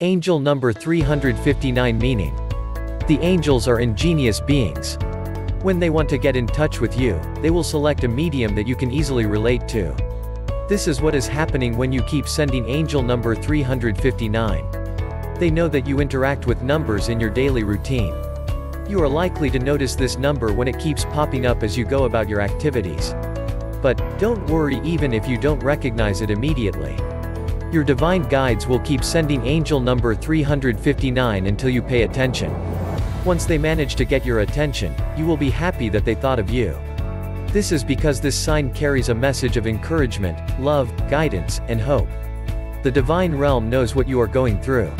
Angel number 359 meaning. The angels are ingenious beings. When they want to get in touch with you, they will select a medium that you can easily relate to. This is what is happening when you keep sending angel number 359. They know that you interact with numbers in your daily routine. You are likely to notice this number when it keeps popping up as you go about your activities. But, don't worry even if you don't recognize it immediately. Your divine guides will keep sending angel number 359 until you pay attention. Once they manage to get your attention, you will be happy that they thought of you. This is because this sign carries a message of encouragement, love, guidance, and hope. The divine realm knows what you are going through.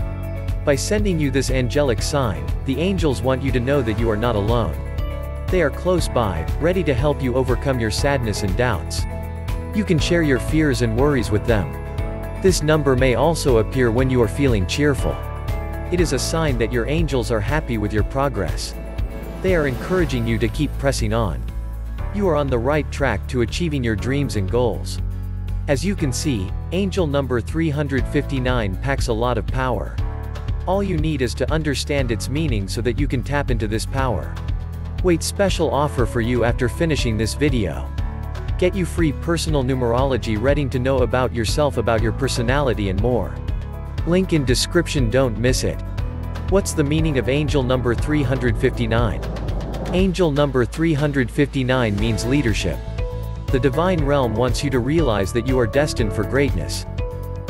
By sending you this angelic sign, the angels want you to know that you are not alone. They are close by, ready to help you overcome your sadness and doubts. You can share your fears and worries with them. This number may also appear when you are feeling cheerful. It is a sign that your angels are happy with your progress. They are encouraging you to keep pressing on. You are on the right track to achieving your dreams and goals. As you can see, angel number 359 packs a lot of power. All you need is to understand its meaning so that you can tap into this power. Wait special offer for you after finishing this video. Get you free personal numerology reading to know about yourself about your personality and more. Link in description don't miss it. What's the meaning of angel number 359? Angel number 359 means leadership. The divine realm wants you to realize that you are destined for greatness.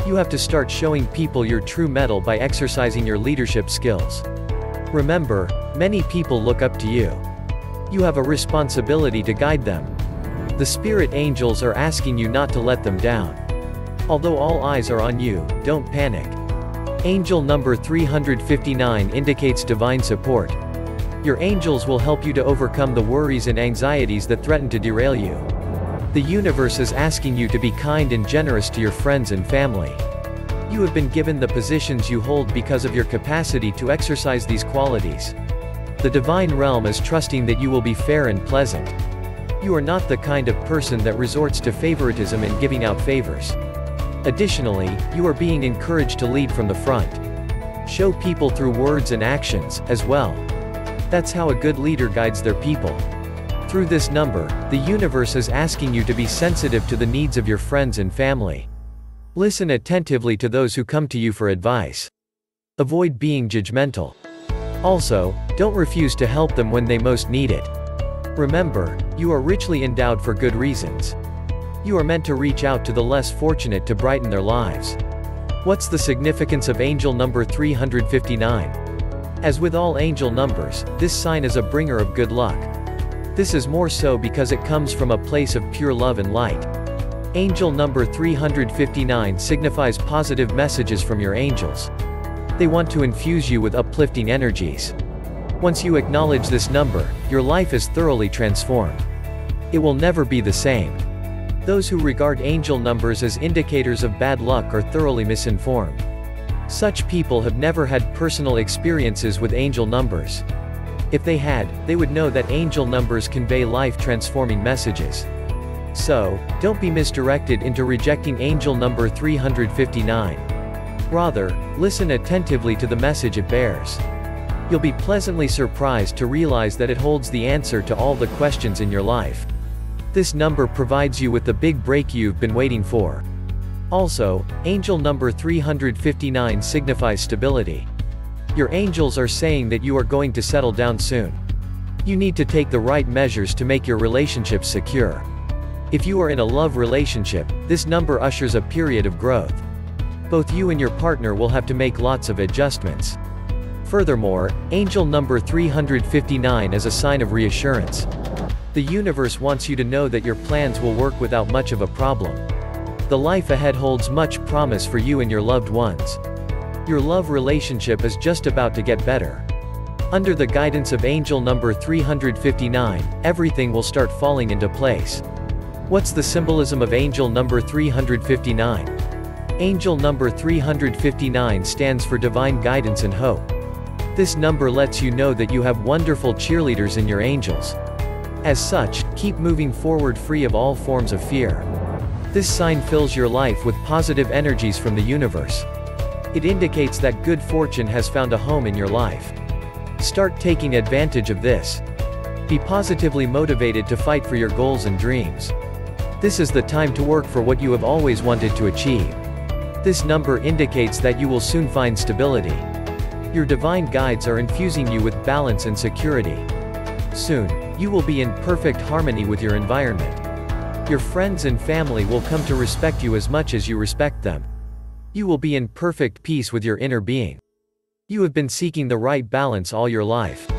You have to start showing people your true mettle by exercising your leadership skills. Remember, many people look up to you. You have a responsibility to guide them. The spirit angels are asking you not to let them down. Although all eyes are on you, don't panic. Angel number 359 indicates divine support. Your angels will help you to overcome the worries and anxieties that threaten to derail you. The universe is asking you to be kind and generous to your friends and family. You have been given the positions you hold because of your capacity to exercise these qualities. The divine realm is trusting that you will be fair and pleasant. You are not the kind of person that resorts to favoritism and giving out favors. Additionally, you are being encouraged to lead from the front. Show people through words and actions, as well. That's how a good leader guides their people. Through this number, the universe is asking you to be sensitive to the needs of your friends and family. Listen attentively to those who come to you for advice. Avoid being judgmental. Also, don't refuse to help them when they most need it. Remember, you are richly endowed for good reasons. You are meant to reach out to the less fortunate to brighten their lives. What's the significance of angel number 359? As with all angel numbers, this sign is a bringer of good luck. This is more so because it comes from a place of pure love and light. Angel number 359 signifies positive messages from your angels. They want to infuse you with uplifting energies. Once you acknowledge this number, your life is thoroughly transformed. It will never be the same. Those who regard angel numbers as indicators of bad luck are thoroughly misinformed. Such people have never had personal experiences with angel numbers. If they had, they would know that angel numbers convey life-transforming messages. So, don't be misdirected into rejecting angel number 359. Rather, listen attentively to the message it bears. You'll be pleasantly surprised to realize that it holds the answer to all the questions in your life. This number provides you with the big break you've been waiting for. Also, angel number 359 signifies stability. Your angels are saying that you are going to settle down soon. You need to take the right measures to make your relationship secure. If you are in a love relationship, this number ushers a period of growth. Both you and your partner will have to make lots of adjustments. Furthermore, angel number 359 is a sign of reassurance. The universe wants you to know that your plans will work without much of a problem. The life ahead holds much promise for you and your loved ones. Your love relationship is just about to get better. Under the guidance of angel number 359, everything will start falling into place. What's the symbolism of angel number 359? Angel number 359 stands for divine guidance and hope. This number lets you know that you have wonderful cheerleaders in your angels. As such, keep moving forward free of all forms of fear. This sign fills your life with positive energies from the universe. It indicates that good fortune has found a home in your life. Start taking advantage of this. Be positively motivated to fight for your goals and dreams. This is the time to work for what you have always wanted to achieve. This number indicates that you will soon find stability. Your divine guides are infusing you with balance and security. Soon, you will be in perfect harmony with your environment. Your friends and family will come to respect you as much as you respect them. You will be in perfect peace with your inner being. You have been seeking the right balance all your life.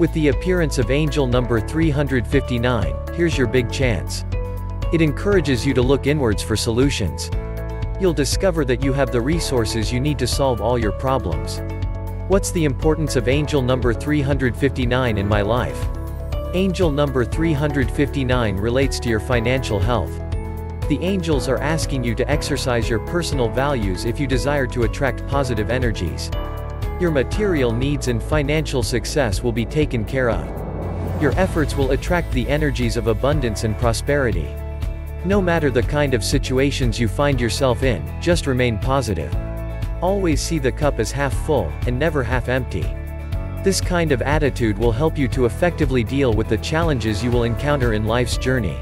With the appearance of angel number 359, here's your big chance. It encourages you to look inwards for solutions. You'll discover that you have the resources you need to solve all your problems. What's the importance of angel number 359 in my life? Angel number 359 relates to your financial health. The angels are asking you to exercise your personal values if you desire to attract positive energies. Your material needs and financial success will be taken care of. Your efforts will attract the energies of abundance and prosperity. No matter the kind of situations you find yourself in, just remain positive. Always see the cup as half full, and never half empty. This kind of attitude will help you to effectively deal with the challenges you will encounter in life's journey.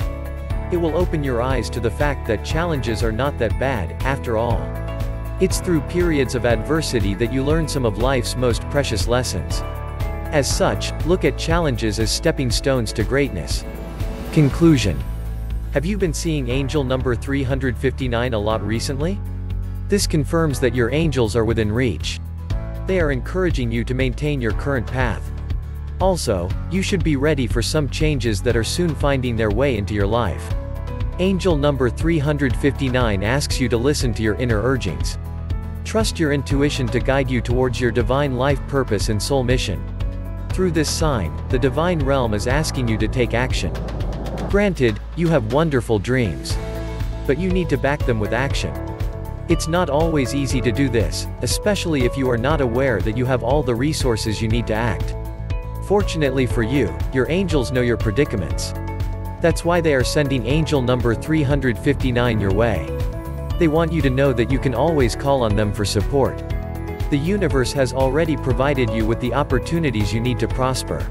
It will open your eyes to the fact that challenges are not that bad, after all. It's through periods of adversity that you learn some of life's most precious lessons. As such, look at challenges as stepping stones to greatness. Conclusion. Have you been seeing angel number 359 a lot recently? This confirms that your angels are within reach. They are encouraging you to maintain your current path. Also, you should be ready for some changes that are soon finding their way into your life. Angel number 359 asks you to listen to your inner urgings. Trust your intuition to guide you towards your divine life purpose and soul mission. Through this sign, the divine realm is asking you to take action. Granted, you have wonderful dreams. But you need to back them with action. It's not always easy to do this, especially if you are not aware that you have all the resources you need to act. Fortunately for you, your angels know your predicaments. That's why they are sending angel number 359 your way. They want you to know that you can always call on them for support. The universe has already provided you with the opportunities you need to prosper.